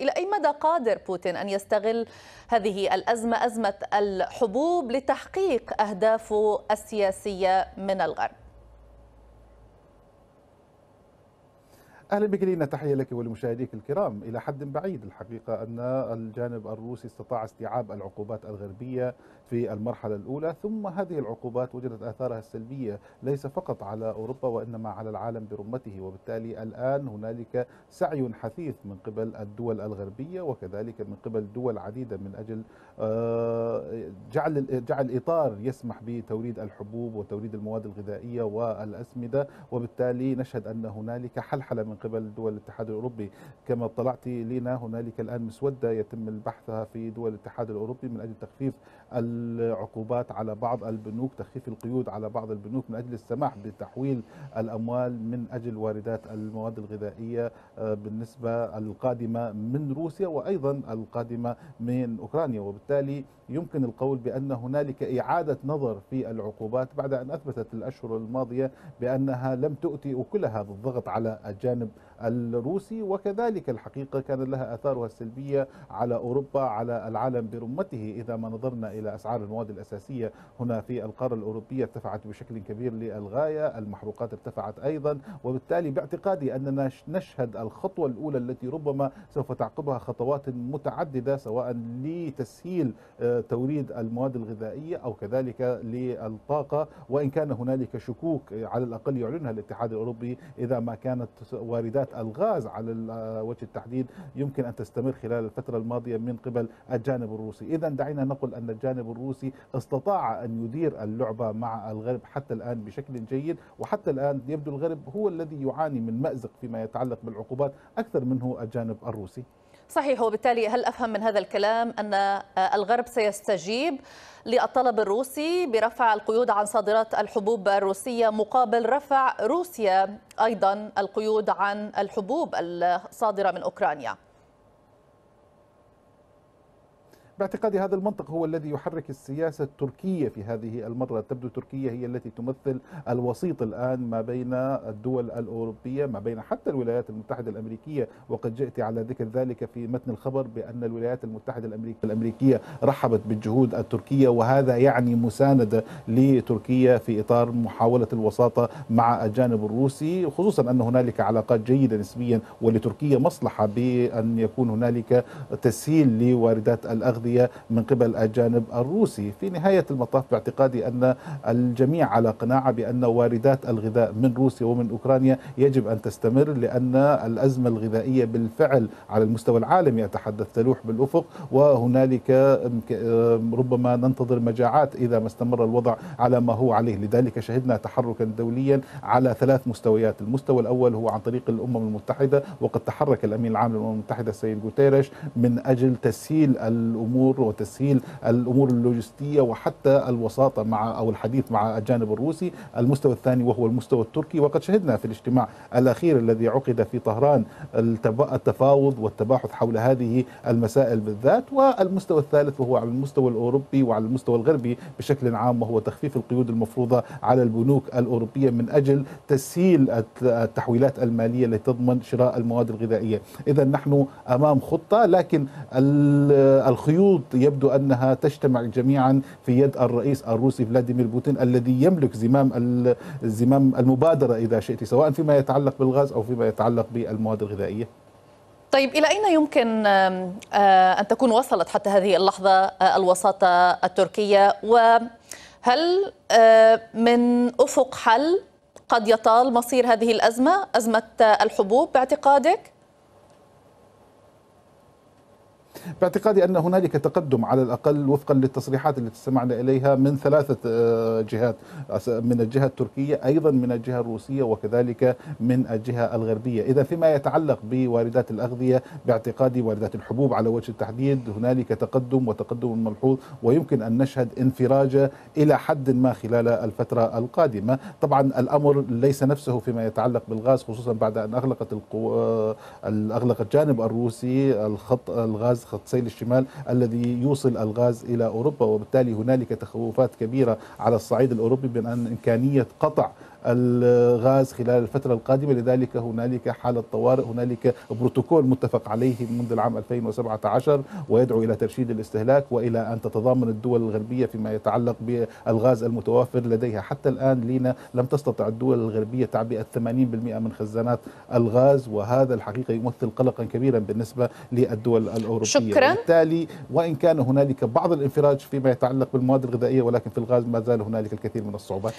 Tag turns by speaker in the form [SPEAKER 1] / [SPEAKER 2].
[SPEAKER 1] إلى أي مدى قادر بوتين أن يستغل هذه الأزمة أزمة الحبوب لتحقيق أهدافه السياسية من الغرب؟
[SPEAKER 2] أهلا بك لينا تحية لك ولمشاهديك الكرام. إلى حد بعيد الحقيقة أن الجانب الروسي استطاع استيعاب العقوبات الغربية في المرحلة الأولى ثم هذه العقوبات وجدت آثارها السلبية ليس فقط على أوروبا وإنما على العالم برمته. وبالتالي الآن هنالك سعي حثيث من قبل الدول الغربية وكذلك من قبل دول عديدة من أجل جعل جعل إطار يسمح بتوريد الحبوب وتوريد المواد الغذائية والأسمدة. وبالتالي نشهد أن هنالك حلحلة من قبل دول الاتحاد الأوروبي. كما اطلعت لنا هنالك الآن مسودة يتم البحثها في دول الاتحاد الأوروبي من أجل تخفيف العقوبات على بعض البنوك تخفيف القيود على بعض البنوك من أجل السماح بتحويل الأموال من أجل واردات المواد الغذائية آه، بالنسبة القادمة من روسيا وأيضا القادمة من أوكرانيا. وبالتالي يمكن القول بأن هنالك إعادة نظر في العقوبات بعد أن أثبتت الأشهر الماضية بأنها لم تؤتي أكلها بالضغط على الجانب الروسي وكذلك الحقيقة كان لها آثارها السلبية على أوروبا على العالم برمته. إذا ما نظرنا إلى أسعار المواد الأساسية هنا في القارة الأوروبية ارتفعت بشكل كبير للغاية، المحروقات ارتفعت أيضا وبالتالي باعتقادي أننا نشهد الخطوة الأولى التي ربما سوف تعقبها خطوات متعددة سواء لتسهيل آه، توريد المواد الغذائية أو كذلك للطاقة. وإن كان هنالك شكوك على الأقل يعلنها الاتحاد الأوروبي إذا ما كانت واردات الغاز على وجه التحديد يمكن أن تستمر خلال الفترة الماضية من قبل الجانب الروسي، اذا دعينا نقول أن الجانب الروسي استطاع أن يدير اللعبة مع الغرب حتى الآن بشكل جيد وحتى الآن يبدو الغرب هو الذي يعاني من مأزق فيما يتعلق بالعقوبات أكثر منه الجانب الروسي.
[SPEAKER 1] صحيح وبالتالي هل أفهم من هذا الكلام أن الغرب سيستجيب للطلب الروسي برفع القيود عن صادرات الحبوب الروسية مقابل رفع روسيا أيضا القيود عن الحبوب الصادرة من أوكرانيا؟
[SPEAKER 2] باعتقادي هذا المنطق هو الذي يحرك السياسة التركية في هذه المرة. تبدو تركيا هي التي تمثل الوسيط الآن ما بين الدول الأوروبية ما بين حتى الولايات المتحدة الأمريكية. وقد جئت على ذكر ذلك في متن الخبر بأن الولايات المتحدة الأمريكية رحبت بالجهود التركية وهذا يعني مساندة لتركيا في إطار محاولة الوساطة مع الجانب الروسي خصوصا أن هنالك علاقات جيدة نسبيا ولتركيا مصلحة بأن يكون هنالك تسهيل لواردات الأغذية الغربية من قبل الجانب الروسي. في نهاية المطاف باعتقادي أن الجميع على قناعة بأن واردات الغذاء من روسيا ومن أوكرانيا يجب أن تستمر لأن الأزمة الغذائية بالفعل على المستوى العالمي أتحدث تلوح بالأفق وهنالك ربما ننتظر مجاعات إذا ما استمر الوضع على ما هو عليه. لذلك شهدنا تحركا دوليا على ثلاث مستويات. المستوى الأول هو عن طريق الأمم المتحدة وقد تحرك الأمين العام للأمم المتحدة السيد جوتيريش من أجل تسهيل الأمور الأمور وتسهيل الأمور اللوجستية وحتى الوساطة مع أو الحديث مع الجانب الروسي، المستوى الثاني وهو المستوى التركي. وقد شهدنا في الاجتماع الأخير الذي عقد في طهران التفاوض والتباحث حول هذه المسائل بالذات، والمستوى الثالث وهو على المستوى الأوروبي وعلى المستوى الغربي بشكل عام وهو تخفيف القيود المفروضة على البنوك الأوروبية من أجل تسهيل التحويلات المالية التي تضمن شراء المواد الغذائية، اذا نحن أمام خطة لكن الخيوط الخطوط يبدو أنها تجتمع جميعا في يد الرئيس الروسي فلاديمير بوتين الذي يملك زمام زمام المبادرة إذا شئت سواء فيما يتعلق بالغاز أو فيما يتعلق بالمواد الغذائية.
[SPEAKER 1] طيب إلى أين يمكن أن تكون وصلت حتى هذه اللحظة الوساطة التركية وهل من أفق حل قد يطال مصير هذه الأزمة أزمة الحبوب باعتقادك؟
[SPEAKER 2] باعتقادي أن هنالك تقدم على الأقل وفقا للتصريحات التي استمعنا إليها من ثلاثة آه، جهات من الجهة التركية أيضا من الجهة الروسية وكذلك من الجهة الغربية. إذا فيما يتعلق بواردات الأغذية باعتقادي واردات الحبوب على وجه التحديد هنالك تقدم وتقدم ملحوظ ويمكن أن نشهد انفراجة إلى حد ما خلال الفترة القادمة. طبعا الأمر ليس نفسه فيما يتعلق بالغاز خصوصا بعد أن أغلقت القو... آه، أغلق الجانب الروسي الخط الغاز خط سيل الشمال الذي يوصل الغاز إلى أوروبا وبالتالي هنالك تخوفات كبيرة على الصعيد الأوروبي بأن إمكانية قطع الغاز خلال الفترة القادمة. لذلك هنالك حالة طوارئ هنالك بروتوكول متفق عليه منذ العام 2017 ويدعو إلى ترشيد الاستهلاك وإلى أن تتضامن الدول الغربية فيما يتعلق بالغاز المتوفر لديها. حتى الآن لينا لم تستطع الدول الغربية تعبئة 80% من خزانات الغاز وهذا الحقيقة يمثل قلقا كبيرا بالنسبة للدول الأوروبية.
[SPEAKER 1] شكرا.
[SPEAKER 2] بالتالي وإن كان هنالك بعض الانفراج فيما يتعلق بالمواد الغذائية ولكن في الغاز ما زال هنالك الكثير من الصعوبات.